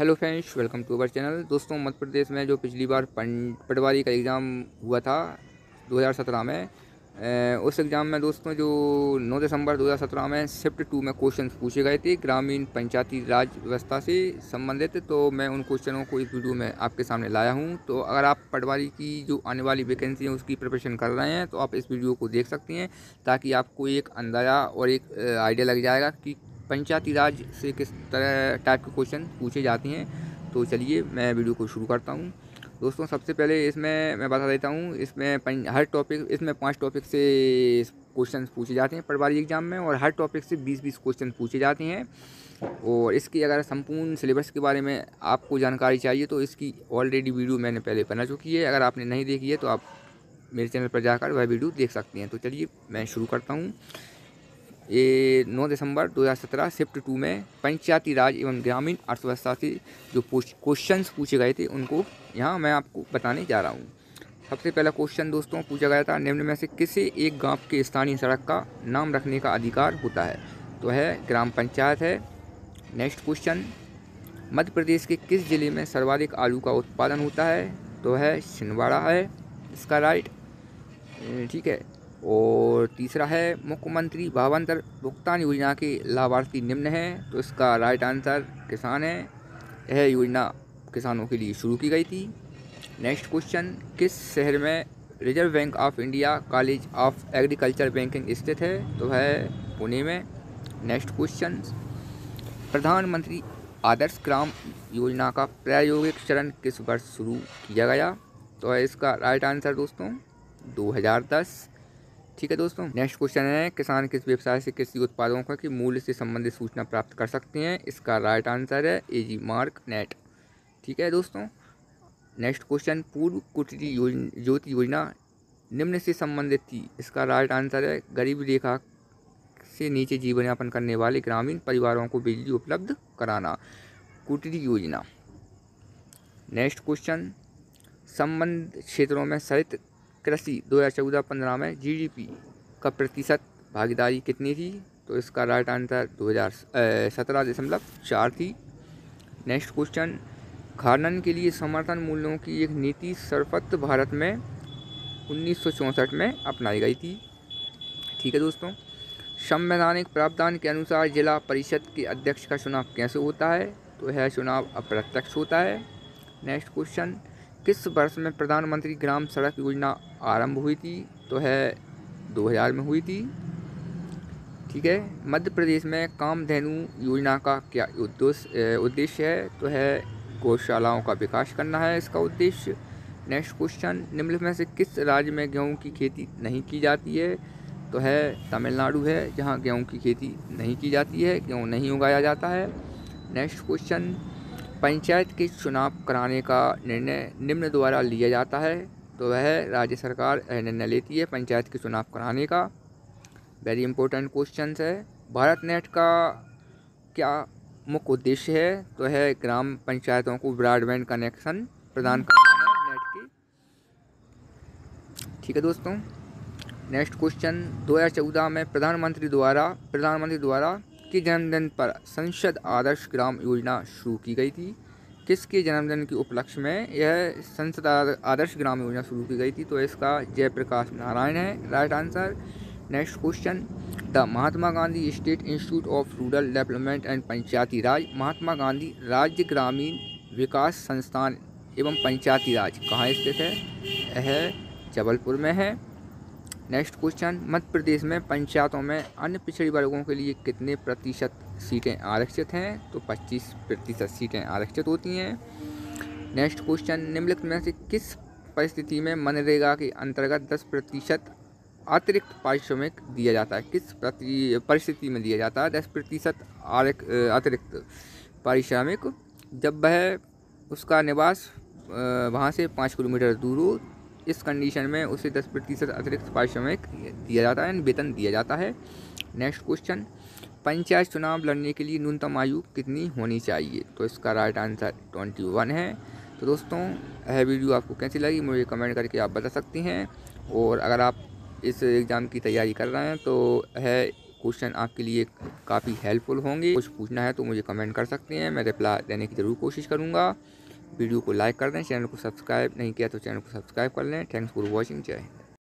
Hello friends, welcome to our channel. दोस्तों, मध्य प्रदेश में जो पिछली बार पटवारी का एग्ज़ाम हुआ था 2017 में उस एग्ज़ाम में दोस्तों जो 9 दिसंबर 2017 में शिफ्ट टू में क्वेश्चन पूछे गए थे, ग्रामीण पंचायती राज व्यवस्था से संबंधित तो मैं उन क्वेश्चनों को इस वीडियो में आपके सामने लाया हूँ। तो अगर आप पटवारी की जो आने वाली वैकेंसी है, उसकी प्रिपरेशन कर रहे हैं तो आप इस वीडियो को देख सकते हैं, ताकि आपको एक अंदाज़ा और एक आइडिया लग जाएगा कि पंचायती राज से किस तरह टाइप के क्वेश्चन पूछे जाते हैं तो चलिए मैं वीडियो को शुरू करता हूँ। दोस्तों, सबसे पहले इसमें मैं बता देता हूँ, इसमें हर टॉपिक इसमें पाँच टॉपिक से क्वेश्चन पूछे जाते हैं पटवारी एग्ज़ाम में और हर टॉपिक से बीस बीस क्वेश्चन पूछे जाते हैं। और इसकी अगर संपूर्ण सिलेबस के बारे में आपको जानकारी चाहिए तो इसकी ऑलरेडी वीडियो मैंने पहले बना चुकी है। अगर आपने नहीं देखी है तो आप मेरे चैनल पर जाकर वह वीडियो देख सकते हैं। तो चलिए मैं शुरू करता हूँ। ये 9 दिसंबर 2017 शिफ्ट टू में पंचायती राज एवं ग्रामीण अर्थव्यवस्था से जो क्वेश्चंस पूछे गए थे, उनको यहाँ मैं आपको बताने जा रहा हूँ। सबसे पहला क्वेश्चन दोस्तों पूछा गया था, निम्न में से किसी एक गाँव के स्थानीय सड़क का नाम रखने का अधिकार होता है? तो है, ग्राम पंचायत है। नेक्स्ट क्वेश्चन, मध्य प्रदेश के किस ज़िले में सर्वाधिक आलू का उत्पादन होता है? तो है, छिंदवाड़ा है, इसका राइट ठीक है। और तीसरा है, मुख्यमंत्री भावांतर भुगतान योजना के लाभार्थी निम्न हैं तो इसका राइट आंसर किसान है। यह योजना किसानों के लिए शुरू की गई थी। नेक्स्ट क्वेश्चन किस शहर में Reserve Bank of India college of agriculture banking स्थित है? तो है पुणे में। नेक्स्ट क्वेश्चन प्रधानमंत्री आदर्श ग्राम योजना का प्रायोगिक चरण किस वर्ष शुरू किया गया? तो है इसका राइट आंसर दोस्तों 2010 ठीक है दोस्तों नेक्स्ट क्वेश्चन है, किसान किस व्यवसाय से कृषि उत्पादों का मूल्य से संबंधित सूचना प्राप्त कर सकते हैं? इसका राइट आंसर है ए जी मार्क नेट ठीक है दोस्तों नेक्स्ट क्वेश्चन पूर्व कुटी ज्योति योजना निम्न से संबंधित थी। इसका राइट आंसर है, गरीब रेखा से नीचे जीवन यापन करने वाले ग्रामीण परिवारों को बिजली उपलब्ध कराना। कुटरी योजना। नेक्स्ट क्वेश्चन संबंध क्षेत्रों में सहित कृषि दो हज़ार चौदह पंद्रह में जीडीपी का प्रतिशत भागीदारी कितनी थी? तो इसका राइट आंसर दो हज़ार सत्रह दशमलव चार थी। नेक्स्ट क्वेश्चन, खानन के लिए समर्थन मूल्यों की एक नीति सर्वत्र भारत में उन्नीस सौ चौंसठ में अपनाई गई थी। ठीक है दोस्तों, संवैधानिक प्रावधान के अनुसार जिला परिषद के अध्यक्ष का चुनाव कैसे होता है? तो यह चुनाव अप्रत्यक्ष होता है। नेक्स्ट क्वेश्चन, किस वर्ष में प्रधानमंत्री ग्राम सड़क योजना आरंभ हुई थी तो है 2000 में हुई थी। ठीक है, मध्य प्रदेश में कामधेनु योजना का क्या उद्देश्य उद्देश्य है? तो है गौशालाओं का विकास करना है इसका उद्देश्य। नेक्स्ट क्वेश्चन निम्न में से किस राज्य में गेहूँ की खेती नहीं की जाती है? तो है तमिलनाडु है, जहाँ गेहूँ की खेती नहीं की जाती है, गेहूँ नहीं उगाया जाता है। नेक्स्ट क्वेश्चन पंचायत के चुनाव कराने का निर्णय निम्न द्वारा लिया जाता है। तो वह राज्य सरकार निर्णय लेती है पंचायत के चुनाव कराने का। वेरी इंपॉर्टेंट क्वेश्चन है। भारत नेट का क्या मुख्य उद्देश्य है? तो है ग्राम पंचायतों को ब्रॉडबैंड कनेक्शन प्रदान करना है नेट की। ठीक है दोस्तों। नेक्स्ट क्वेश्चन 2014 में प्रधानमंत्री द्वारा प्रधानमंत्री द्वारा के जन्मदिन पर संसद आदर्श ग्राम योजना शुरू की गई थी? किसके जन्मदिन के उपलक्ष्य में यह संसद आदर्श ग्राम योजना शुरू की गई थी? तो इसका जयप्रकाश नारायण है। Right answer, next question. The Mahatma Gandhi state institute of rural development and Panchayati Raj. Mahatma Gandhi राज्य ग्रामीण विकास संस्थान एवं पंचायती राज कहाँ स्थित है? यह जबलपुर में है। नेक्स्ट क्वेश्चन, मध्य प्रदेश में पंचायतों में अन्य पिछड़ी वर्गों के लिए कितने प्रतिशत सीटें आरक्षित हैं तो 25 प्रतिशत सीटें आरक्षित होती हैं। नेक्स्ट क्वेश्चन, निम्नलिखित में से किस परिस्थिति में मनरेगा के अंतर्गत 10 प्रतिशत अतिरिक्त पारिश्रमिक दिया जाता है? किस परिस्थिति में दिया जाता है दस प्रतिशत अतिरिक्त पारिश्रमिक? जब वह उसका निवास वहाँ से पाँच किलोमीटर दूर हो, इस कंडीशन में उसे दस प्रतिशत अतिरिक्त पारिश्रमिक दिया जाता है वेतन दिया जाता है। नेक्स्ट क्वेश्चन पंचायत चुनाव लड़ने के लिए न्यूनतम आयु कितनी होनी चाहिए? तो इसका राइट आंसर ट्वेंटी वन है। तो दोस्तों, यह वीडियो आपको कैसी लगी, मुझे कमेंट करके आप बता सकती हैं। और अगर आप इस एग्ज़ाम की तैयारी कर रहे हैं तो यह क्वेश्चन आपके लिए काफ़ी हेल्पफुल होंगे। कुछ पूछना है तो मुझे कमेंट कर सकते हैं, मैं रिप्लाई देने की ज़रूर कोशिश करूँगा। वीडियो को लाइक कर दें, चैनल को सब्सक्राइब नहीं किया तो चैनल को सब्सक्राइब कर लें। थैंक्स फॉर वॉचिंग, जय